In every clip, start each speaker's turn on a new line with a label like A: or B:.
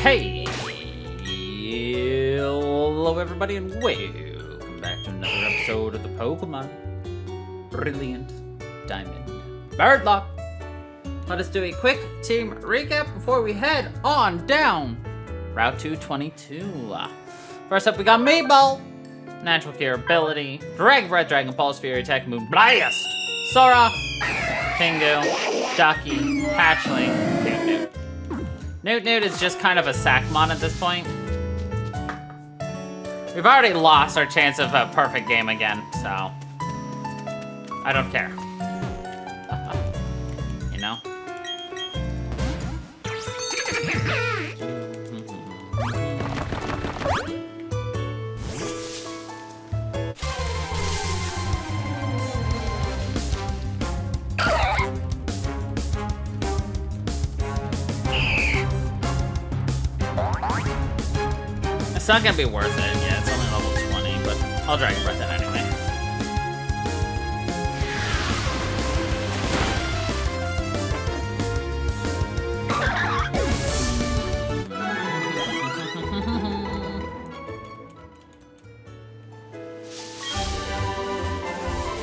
A: Hey, hello everybody, and welcome back to another episode of the Pokemon Brilliant Diamond Birdlocke. Let us do a quick team recap before we head on down Route 222. First up, we got Meatball, Natural Cure Ability, Dragon Breath, Dragon Pulse, Fury Attack, Moon Blast, Sora, Pingu, Ducky, Hatchling, Newt Newt. Is just kind of a Sackmon at this point. We've already lost our chance of a perfect game again, so I don't care. you know? Not gonna be worth it. Yeah, it's only level 20, but I'll Dragon Breath it anyway.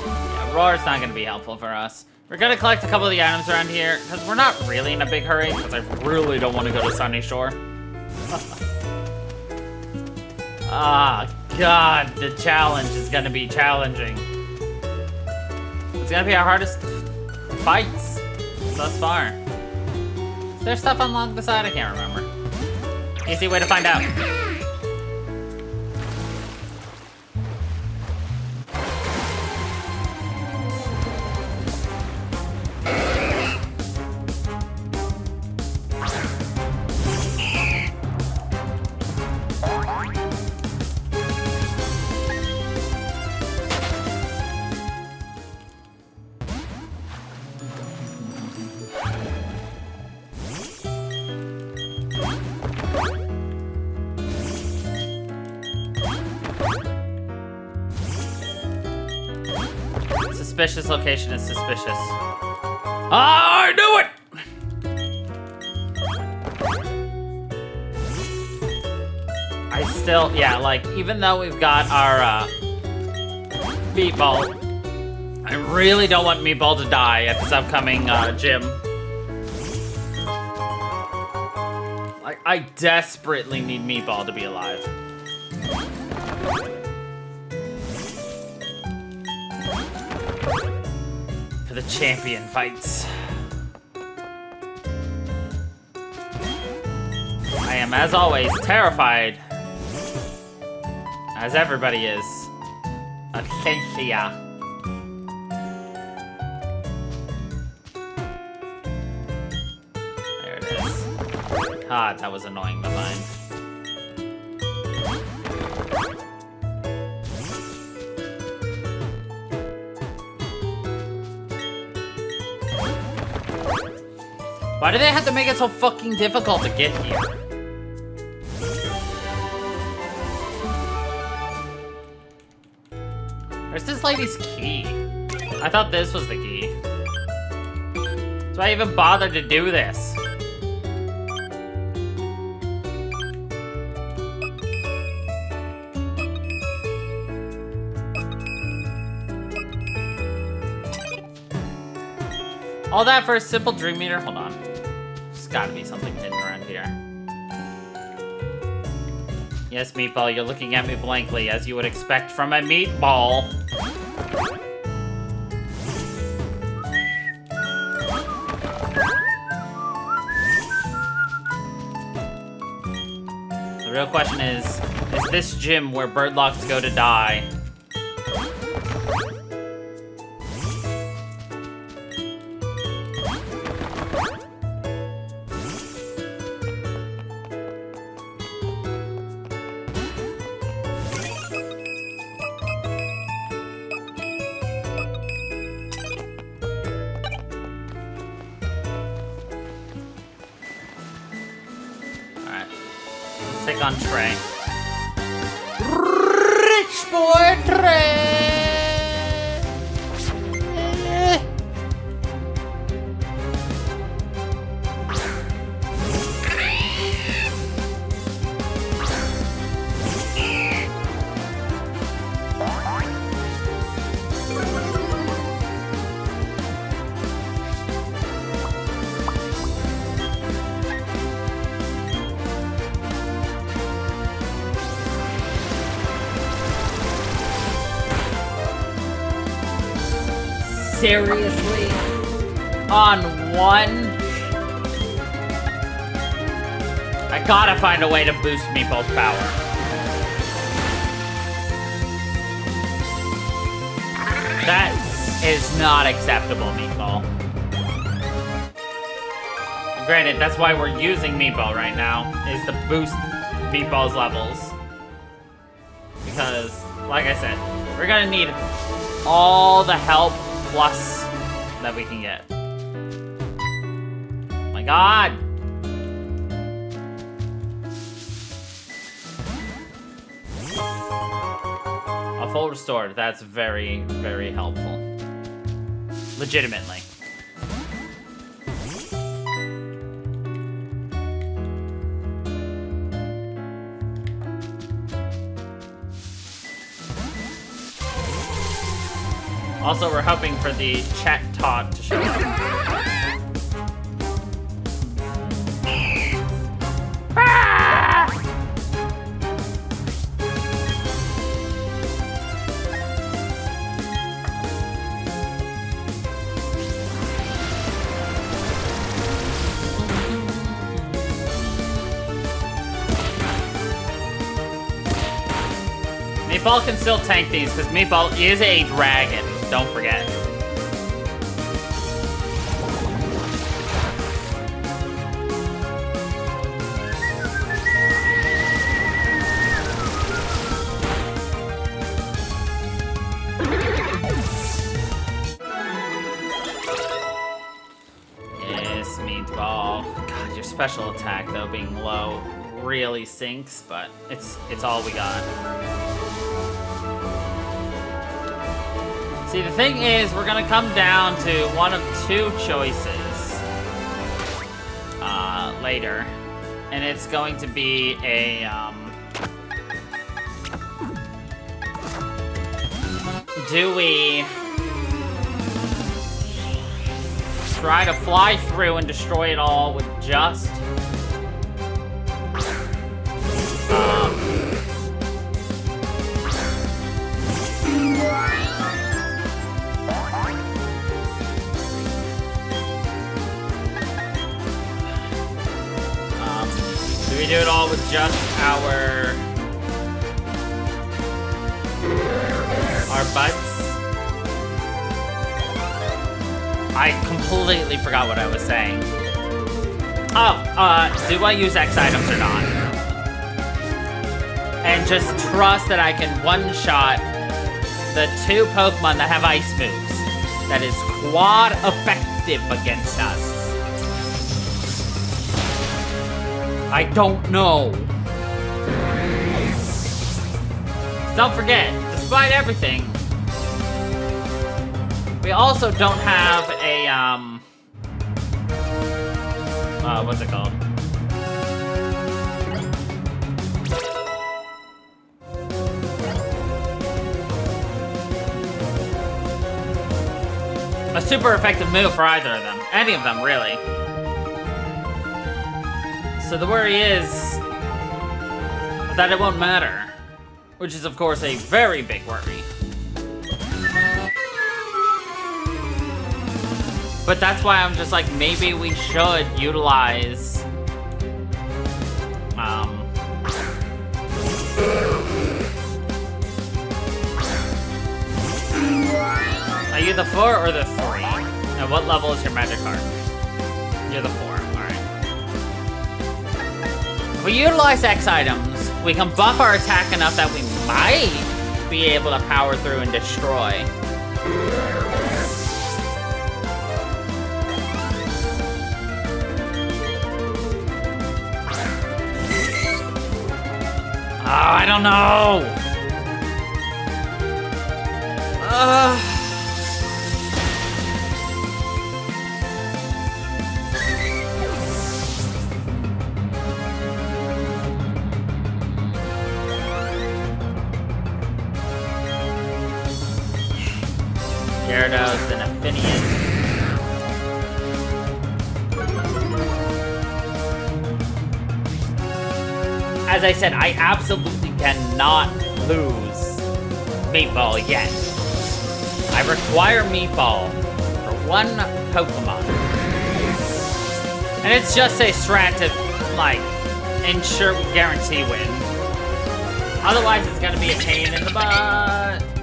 A: Yeah, Roar's not gonna be helpful for us. We're gonna collect a couple of the items around here, because we're not really in a big hurry, because I really don't want to go to Sunyshore. Ah, God, the challenge is gonna be challenging. It's gonna be our hardest fights thus far. Is there stuff along the side? I can't remember. Easy way to find out. Suspicious location is suspicious. Ah, I knew it! I still, yeah, like, even though we've got our, uh, Meatball, I really don't want Meatball to die at this upcoming, uh, gym. Like, I desperately need Meatball to be alive. The champion fights. I am, as always, terrified. As everybody is. Of. There it is. God, that was annoying to find. Why do they have to make it so fucking difficult to get here? Where's this lady's key? I thought this was the key. So I even bothered to do this. All that for a simple dream meter? Hold on. Gotta be something hidden around here. Yes, Meatball, you're looking at me blankly, as you would expect from a meatball. The real question is, is this gym where birdlockes go to die? Take on Trey. Rich boy Trey! Seriously? On one? I gotta find a way to boost Meatball's power. That is not acceptable, Meatball. Granted, that's why we're using Meatball right now, is to boost Meatball's levels. Because, like I said, we're gonna need all the help plus that we can get. Oh my god! A full restore, that's very, very helpful. Legitimately. Also, we're hoping for the chat talk to show up. Ah! Meatball can still tank these because Meatball is a dragon. Don't forget. Yes, Meatball. God, your special attack, though, being low really sinks, but it's it's all we got. See, the thing is, we're gonna come down to one of two choices uh, later, and it's going to be a um, do we try to fly through and destroy it all with just do it all with just our our butts? I completely forgot what I was saying. Oh, uh, do I use X items or not? And just trust that I can one-shot the two Pokemon that have Ice moves. That is quad effective against us. I don't know. Don't forget, despite everything, we also don't have a, um... Uh, what's it called? A super effective move for either of them. Any of them, really. So the worry is that it won't matter. Which is, of course, a very big worry. But that's why I'm just like, maybe we should utilize... Um... Are you the four or the three? And what level is your Magikarp? You're the four, we utilize X items, we can buff our attack enough that we might be able to power through and destroy. Oh, I don't know. Uh... As I said, I absolutely cannot lose Meatball yet. I require Meatball for one Pokemon. And it's just a strat to, like, ensure guarantee win. Otherwise, it's gonna be a pain in the butt.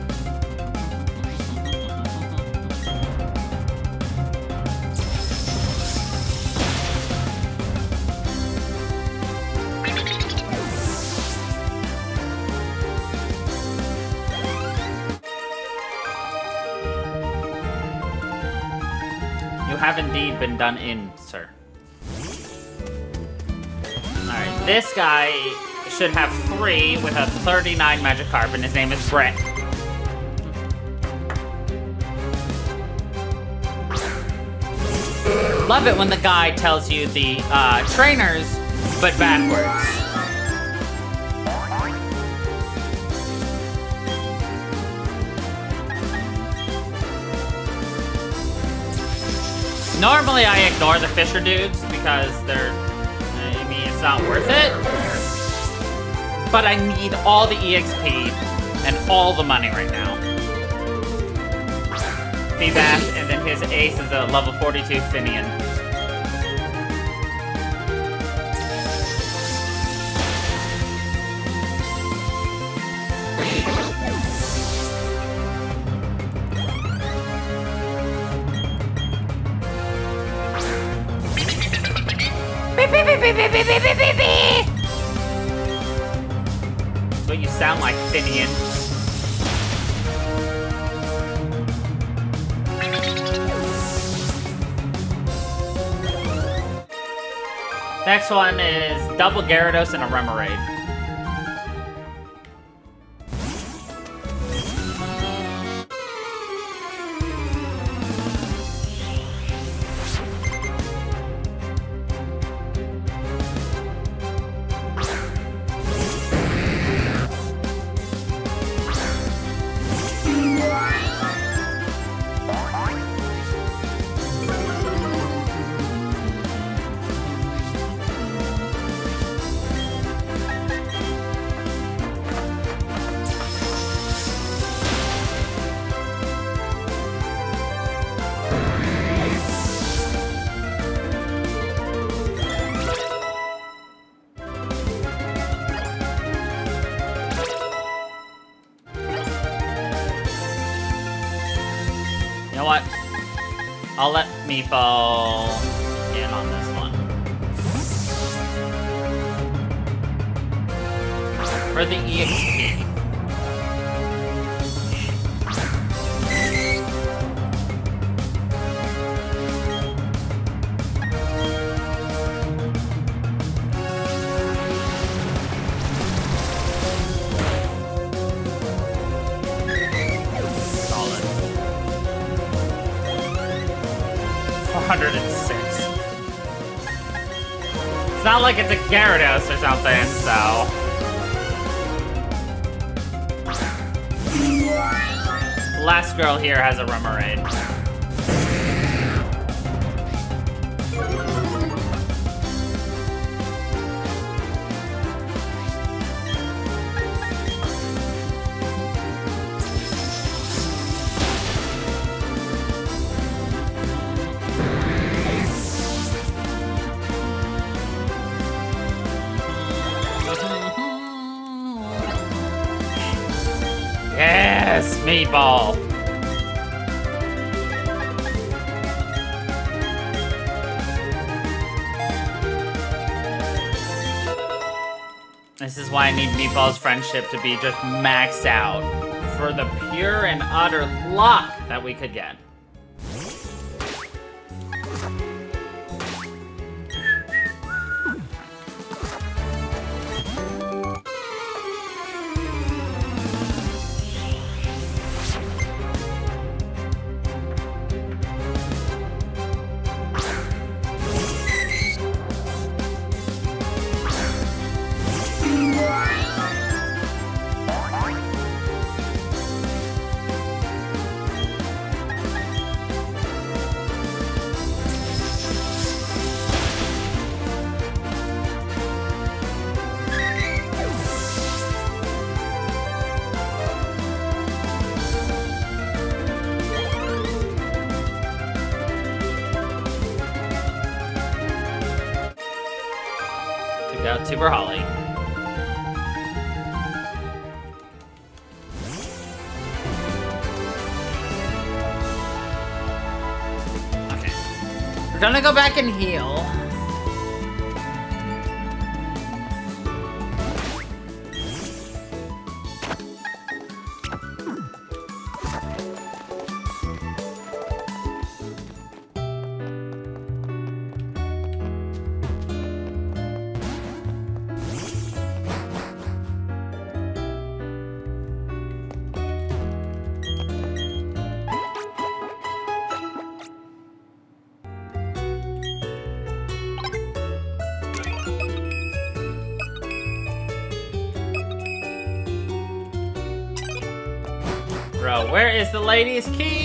A: Have indeed been done in, sir. Alright, this guy should have three with a 39 Magikarp, and his name is Brett. Love it when the guy tells you the uh, trainers, but backwards. Normally I ignore the Fisher dudes because they're, I mean, it's not worth it. But I need all the EXP and all the money right now. Feebas, and then his ace is a level 42 Finneon. Finneon. Next one is double Gyarados and a Remoraid. I'll let Meepo in on this one. For the EXP. Not like it's a Gyarados or something, so... Last girl here has a Remoraid. Yes, meatball. This is why I need Meatball's friendship to be just maxed out for the pure and utter luck that we could get. Super Holly. Okay. We're gonna go back and heal. Where is the lady's key?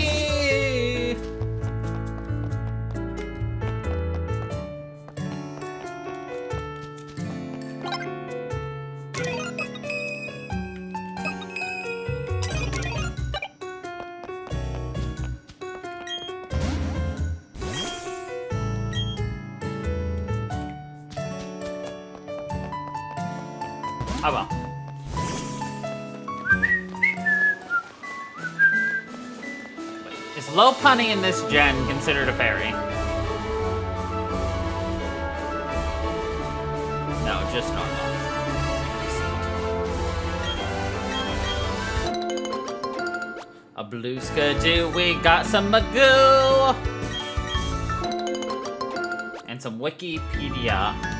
A: In this gen considered a fairy? No, just normal. A blue skidoo, we got some Magoo! And some Wikipedia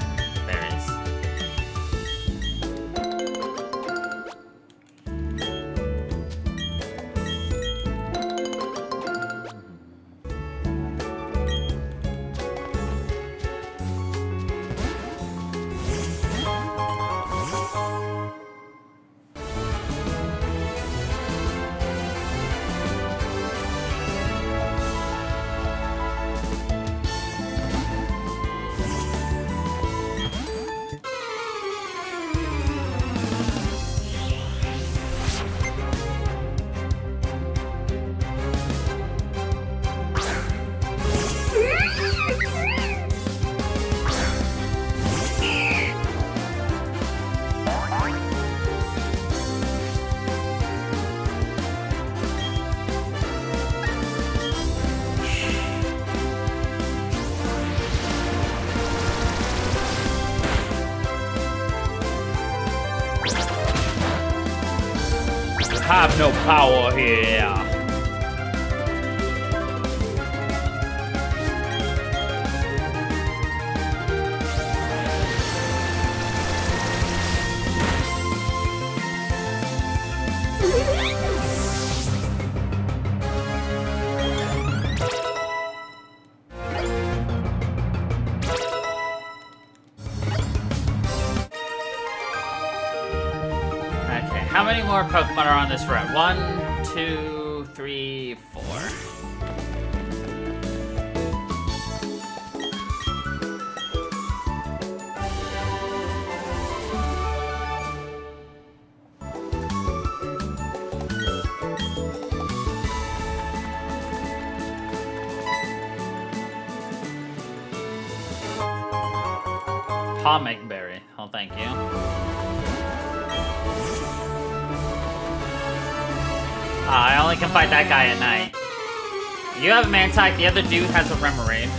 B: no power here.
A: One, two, three, four. Pomeg Berry. Oh, thank you. Ah, I only can fight that guy at night. You have a man the other dude has a Remoraid.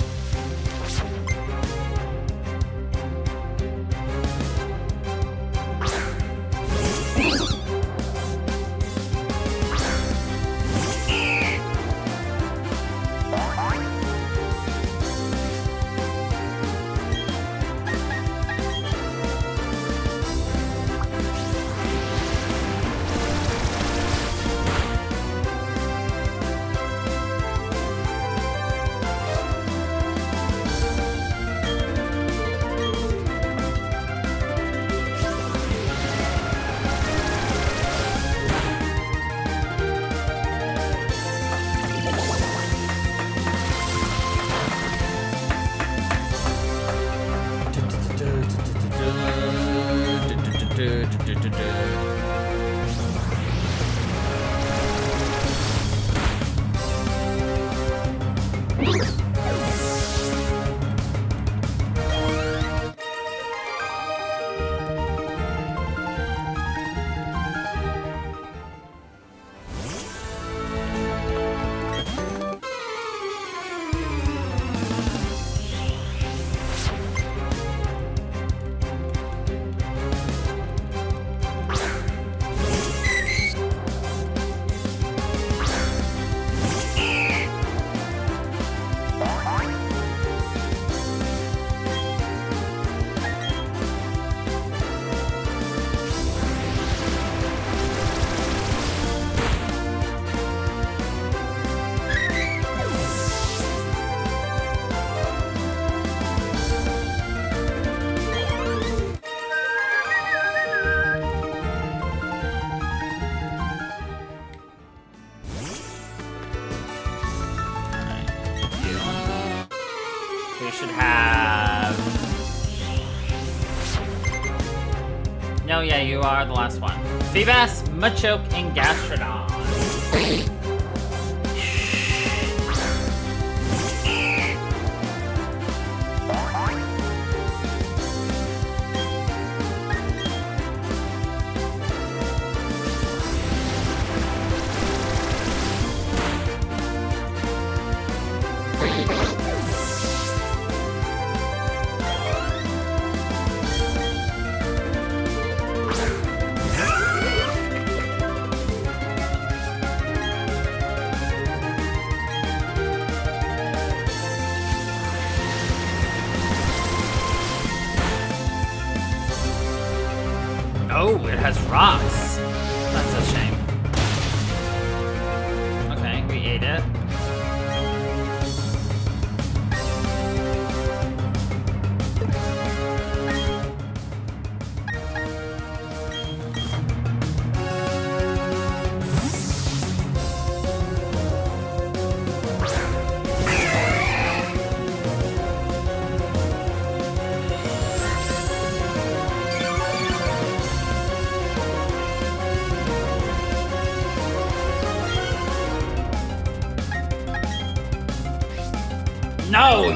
A: Are the last one. Feebas, Machoke, and Gastrodon.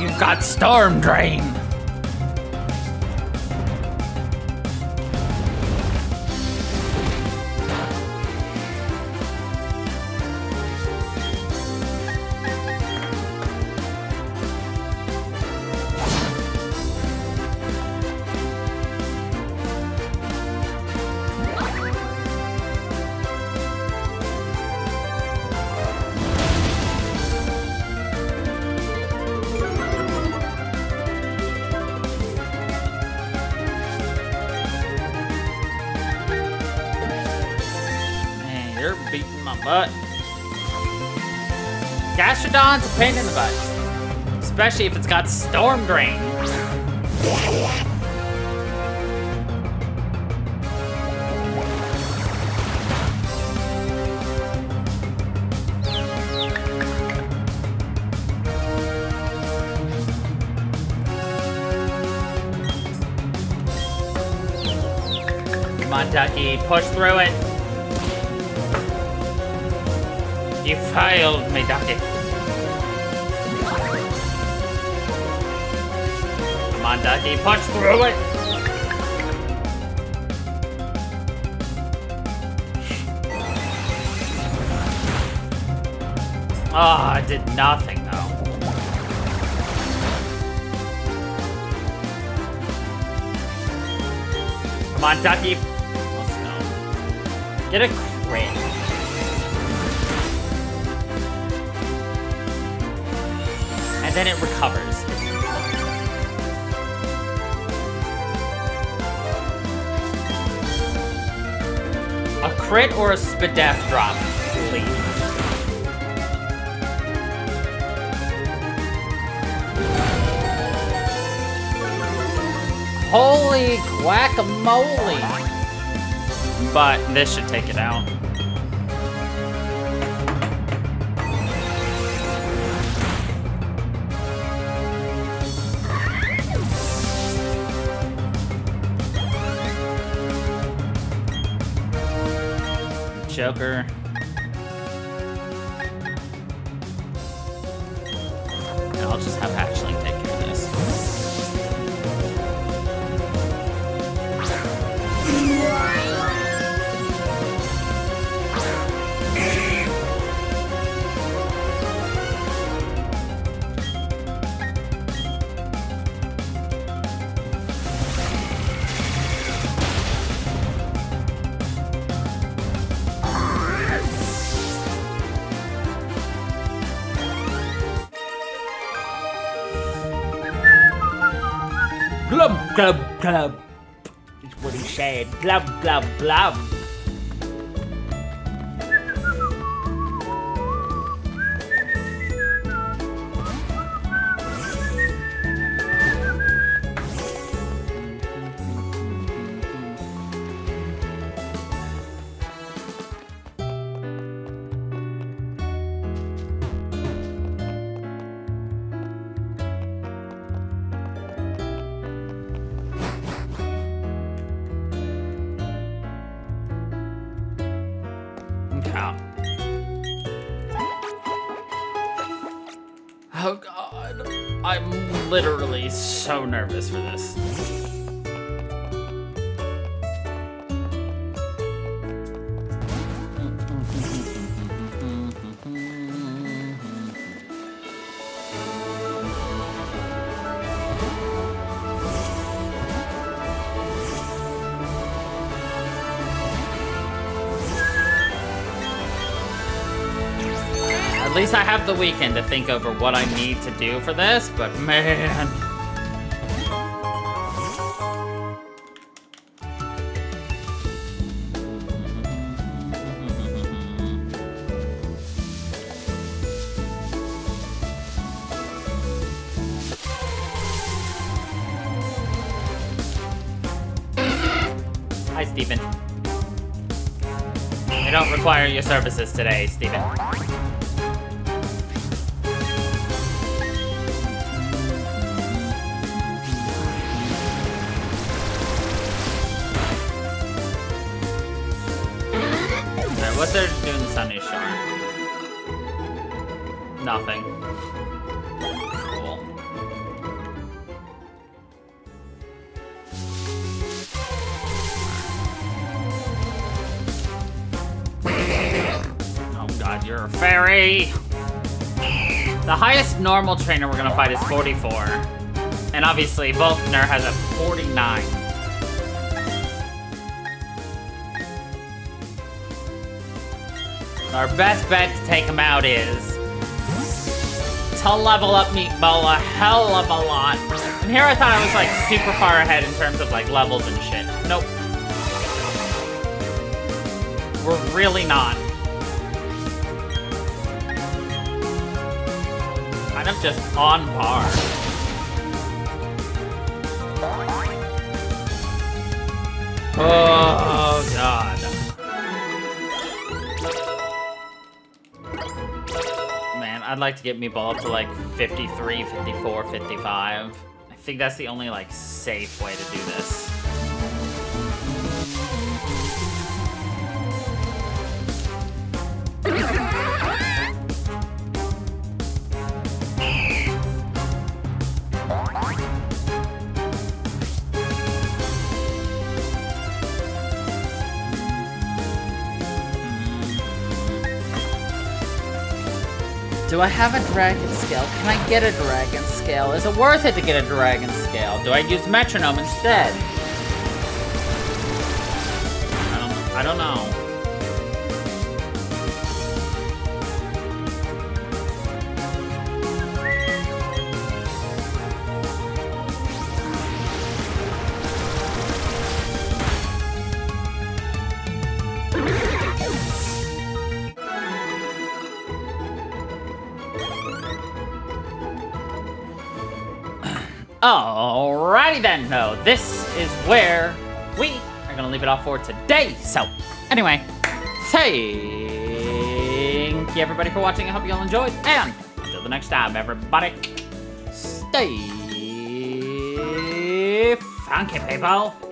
A: You've got Storm Drain. Pain in the butt. Especially if it's got Storm Drain. Come on, Ducky, push through it. You failed me, Ducky. On, Ducky, push through it. Oh, I did nothing though. Come on, Ducky. Let's go. Get a crit. And then it recovers. Crit or a Spadef drop, please. Holy guacamole! But this should take it out. Joker.
B: Glub, glub. Is what he said. Glub, glub, glub.
A: I'm literally so nervous for this. Least I have the weekend to think over what I need to do for this, but man. Hi, Stephen. I don't require your services today, Stephen. What's there to do in the Shore? Nothing. Oh god, you're a fairy! The highest normal trainer we're gonna fight is 44. And obviously, Volkner has a 49. Our best bet to take him out is to level up Meatball a hell of a lot. And here I thought I was like super far ahead in terms of like levels and shit. Nope. We're really not. Kind of just on par. Oh, oh God. I'd like to get Meatball up to like 53, 54, 55. I think that's the only like safe way to do this. Do I have a dragon scale? Can I get a dragon scale? Is it worth it to get a dragon scale? Do I use metronome instead? I don't, I don't know. Alrighty then, though. This is where we are gonna leave it off for today. So, anyway, thank you everybody for watching. I hope you all enjoyed. And until the next time, everybody, stay funky, people.